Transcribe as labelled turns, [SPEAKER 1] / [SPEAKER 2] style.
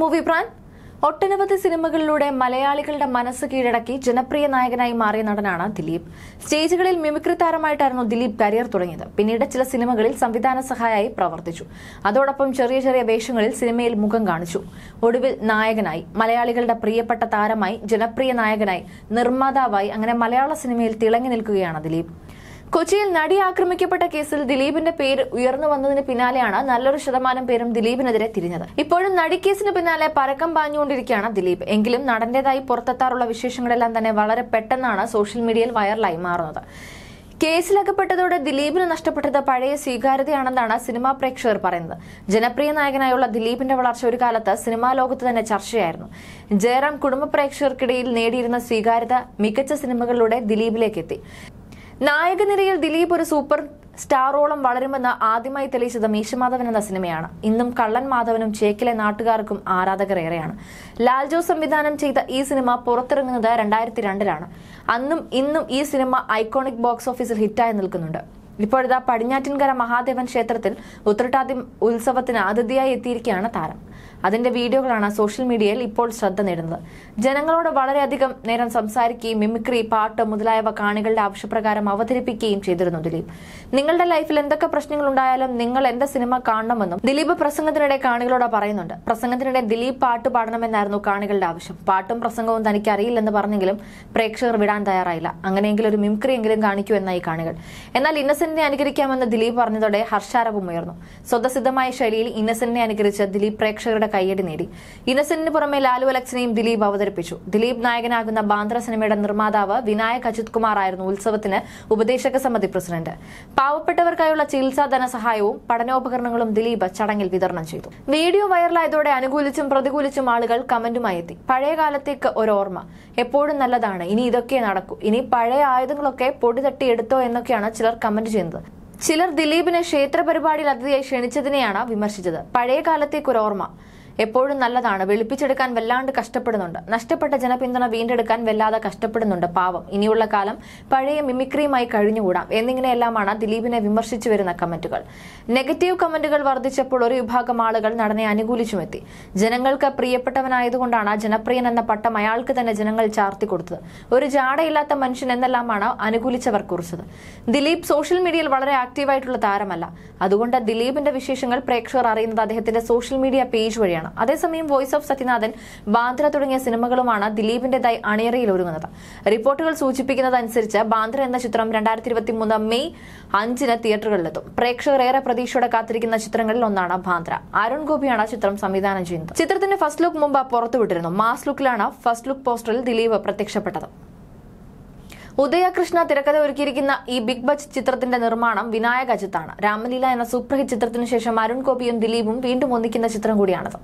[SPEAKER 1] Movie brand ഒട്ടനവധി സിനിമകളിലൂടെ മലയാളികളുടെ മനസ്സ് കീഴടക്കി ജനപ്രിയ നായകനായി മാറിയ നടനാണ് ദിലീപ്. സ്റ്റേജുകളിൽ മിമിക്രി താരമായിട്ടായിരുന്നു ദിലീപ് കരിയർ തുടങ്ങിയത്. പിന്നീട് ചില സിനിമകളിൽ സംവിധാന സഹായമായി പ്രവർത്തിച്ചു. അതോടൊപ്പം ചെറിയ ചെറിയ വേഷങ്ങളിൽ സിനിമയിൽ മുഖം കാണിച്ചു. ഒടുവിൽ നായകനായി മലയാളികളുടെ പ്രിയപ്പെട്ട താരമായി ജനപ്രിയ നായകനായി നിർമ്മാതാവായി അങ്ങനെ മലയാള സിനിമയിൽ തിളങ്ങി നിൽക്കുകയാണ് ദിലീപ്. കൊച്ചിയിൽ നടി ആക്രമിക്കപ്പെട്ട കേസിൽ ദിലീപിന്റെ പേര് ഉയർന്നു വന്നതിന് പിന്നാലെയാണ് നല്ലൊരു ശതമാനം പേരും ദിലീപിനെതിരെ തിരിഞ്ഞത്. ഇപ്പോഴും നടിക്കേസിന് പിന്നാലെ പരക്കം പാഞ്ഞുകൊണ്ടിരിക്കുകയാണ് ദിലീപ്. എങ്കിലും നടന്റേതായി പുറത്തെത്താറുള്ള വിശേഷങ്ങളെല്ലാം തന്നെ വളരെ പെട്ടെന്നാണ് സോഷ്യൽ മീഡിയയിൽ വൈറലായി മാറുന്നത്. കേസിലകപ്പെട്ടതോടെ ദിലീപിന് നഷ്ടപ്പെട്ടത് പഴയ സ്വീകാര്യതയാണെന്നാണ് സിനിമാ പ്രേക്ഷകർ പറയുന്നത്. ജനപ്രിയ നായകനായുള്ള ദിലീപിന്റെ വളർച്ച ഒരു കാലത്ത് സിനിമാ ലോകത്ത് തന്നെ ചർച്ചയായിരുന്നു. ജയറാം കുടുംബ പ്രേക്ഷകർക്കിടയിൽ നേടിയിരുന്ന സ്വീകാര്യത മികച്ച സിനിമകളിലൂടെ ദിലീപിലേക്ക് എത്തി. നായകനിരയിൽ ദിലീപ് ഒരു സൂപ്പർ സ്റ്റാറോളം വളരുമെന്ന് ആദ്യമായി തെളിയിച്ചത് മീശമാധവൻ എന്ന സിനിമയാണ്. ഇന്നും കള്ളൻ മാധവനും ചേക്കിലെ നാട്ടുകാർക്കും ആരാധകർ ഏറെയാണ്. ലാൽജോ സംവിധാനം ചെയ്ത ഈ സിനിമ പുറത്തിറങ്ങുന്നത് രണ്ടായിരത്തി രണ്ടിലാണ്. അന്നും ഇന്നും ഈ സിനിമ ഐക്കോണിക് ബോക്സ് ഓഫീസിൽ ഹിറ്റായി നിൽക്കുന്നുണ്ട്. ഇപ്പോഴിതാ പടിഞ്ഞാറ്റിൻകര മഹാദേവൻ ക്ഷേത്രത്തിൽ ഉത്രട്ടാതി ഉത്സവത്തിന് അതിഥിയായി എത്തിയിരിക്കുകയാണ് താരം. അതിന്റെ വീഡിയോകളാണ് സോഷ്യൽ മീഡിയയിൽ ഇപ്പോൾ ശ്രദ്ധ നേടുന്നത്. ജനങ്ങളോട് വളരെയധികം നേരം സംസാരിക്കുകയും മിമിക്രി പാട്ട് മുതലായവ കാണികളുടെ ആവശ്യപ്രകാരം അവതരിപ്പിക്കുകയും ചെയ്തിരുന്നു ദിലീപ്. നിങ്ങളുടെ ലൈഫിൽ എന്തൊക്കെ പ്രശ്നങ്ങൾ ഉണ്ടായാലും നിങ്ങൾ എന്റെ സിനിമ കാണണമെന്നും ദിലീപ് പ്രസംഗത്തിനിടെ കാണികളോട് പറയുന്നുണ്ട്. പ്രസംഗത്തിനിടെ ദിലീപ് പാട്ട് പാടണമെന്നായിരുന്നു കാണികളുടെ ആവശ്യം. പാട്ടും പ്രസംഗവും തനിക്ക് അറിയില്ലെന്ന് പറഞ്ഞെങ്കിലും പ്രേക്ഷകർ വിടാൻ തയ്യാറായില്ല. അങ്ങനെയെങ്കിലും ഒരു മിമിക്രി എങ്കിലും കാണിക്കൂ എന്നായി കാണികൾ. എന്നാൽ ഇന്നസെന്റിനെ അനുകരിക്കാമെന്ന് ദിലീപ് പറഞ്ഞതോടെ ഹർഷാരവം ഉയർന്നു. സ്വതസിദ്ധമായ ശൈലിയിൽ ഇന്നസെന്റിനെ അനുകരിച്ച് ദിലീപ് പ്രേക്ഷകരുടെ കയ്യടി നേടി. ഇന്നസെന്റിന് പുറമെ ലാലു അലക്സിനെയും ദിലീപ് അവതരിപ്പിച്ചു. ദിലീപ് നായകനാകുന്ന ബാന്ദ്ര സിനിമയുടെ നിർമ്മാതാവ് വിനായക് അജിത് കുമാർ ആയിരുന്നു ഉത്സവത്തിന് ഉപദേശക സമിതി പ്രസിഡന്റ്. പാവപ്പെട്ടവർക്കായുള്ള ചികിത്സാ ധനസഹായവും പഠനോപകരണങ്ങളും ദിലീപ് ചടങ്ങിൽ വിതരണം ചെയ്തു. വീഡിയോ വൈറലായതോടെ അനുകൂലിച്ചും പ്രതികൂലിച്ചും ആളുകൾ കമന്റുമായി എത്തി. പഴയ കാലത്തേക്ക് ഓർമ്മ. എപ്പോഴും നല്ലതാണ്. ഇനി ഇതൊക്കെ നടക്കൂ. ഇനി പഴയ ആയുധങ്ങളൊക്കെ പൊടി തട്ടി എടുത്തോ എന്നൊക്കെയാണ് ചിലർ കമന്റ് ചെയ്യുന്നത്. ചിലർ ദിലീപിനെ ക്ഷേത്ര പരിപാടിയിൽ അതിഥിയായി ക്ഷണിച്ചതിനെയാണ് വിമർശിച്ചത്. പഴയ കാലത്തേക്ക് ഒരു ഓർമ്മ. എപ്പോഴും നല്ലതാണ്. വെളുപ്പിച്ചെടുക്കാൻ വല്ലാണ്ട് കഷ്ടപ്പെടുന്നുണ്ട്. നഷ്ടപ്പെട്ട ജനപിന്തുണ വീണ്ടെടുക്കാൻ വല്ലാതെ കഷ്ടപ്പെടുന്നുണ്ട് പാവം. ഇനിയുള്ള കാലം പഴയ മിമിക്രിയുമായി കഴിഞ്ഞുകൂടാം. എന്നിങ്ങനെയെല്ലാമാണ് ദിലീപിനെ വിമർശിച്ചു വരുന്ന കമന്റുകൾ. നെഗറ്റീവ് കമന്റുകൾ വർദ്ധിച്ചപ്പോൾ ഒരു വിഭാഗം ആളുകൾ നടനെ അനുകൂലിച്ചുമെത്തി. ജനങ്ങൾക്ക് പ്രിയപ്പെട്ടവനായതുകൊണ്ടാണ് ജനപ്രിയൻ എന്ന പട്ടം അയാൾക്ക് തന്നെ ജനങ്ങൾ ചാർത്തി കൊടുത്തത്. ഒരു ജാടയില്ലാത്ത മനുഷ്യൻ എന്നെല്ലാമാണ് അനുകൂലിച്ചവർ കുറിച്ചത്. ദിലീപ് സോഷ്യൽ മീഡിയയിൽ വളരെ ആക്റ്റീവായിട്ടുള്ള താരമല്ല. അതുകൊണ്ട് ദിലീപിന്റെ വിശേഷങ്ങൾ പ്രേക്ഷകർ അറിയുന്നത് അദ്ദേഹത്തിന്റെ സോഷ്യൽ മീഡിയ പേജ് വഴിയാണ്. അതേസമയം വോയിസ് ഓഫ് സത്യനാഥൻ ബാന്ദ്ര തുടങ്ങിയ സിനിമകളുമാണ് ദിലീപിന്റേതായി അണിയറയിൽ ഒരുങ്ങുന്നത്. റിപ്പോർട്ടുകൾ സൂചിപ്പിക്കുന്നതനുസരിച്ച് ബാന്ദ്ര എന്ന ചിത്രം രണ്ടായിരത്തി ഇരുപത്തി മൂന്ന് മെയ് അഞ്ചിന് തിയേറ്ററുകളിലെത്തും. പ്രേക്ഷകർ ഏറെ പ്രതീക്ഷയോടെ കാത്തിരിക്കുന്ന ചിത്രങ്ങളിൽ ഒന്നാണ് ബാന്ദ്ര. അരുൺ ഗോപിയാണ് ചിത്രം സംവിധാനം ചെയ്യുന്നത്. ചിത്രത്തിന്റെ ഫസ്റ്റ് ലുക്ക് മുമ്പ് പുറത്തുവിട്ടിരുന്നു. മാസ് ലുക്കിലാണ് ഫസ്റ്റ് ലുക്ക് പോസ്റ്ററിൽ ദിലീപ് പ്രത്യക്ഷപ്പെട്ടത്. ഉദയകൃഷ്ണ തിരക്കഥ ഒരുക്കിയിരിക്കുന്ന ഈ ബിഗ് ബജ് ചിത്രത്തിന്റെ നിർമ്മാണം വിനായക അജിത്താണ്. രാമലീല എന്ന സൂപ്പർ ഹിറ്റ് ചിത്രത്തിനു ശേഷം അരുൺ ഗോപിയും ദിലീപും വീണ്ടും ഒന്നിക്കുന്ന ചിത്രം കൂടിയാണത്.